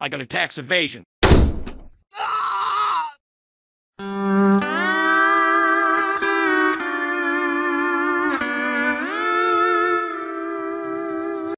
I got a tax evasion.